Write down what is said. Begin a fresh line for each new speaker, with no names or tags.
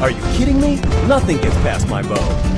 Are you kidding me? Nothing gets past my bow.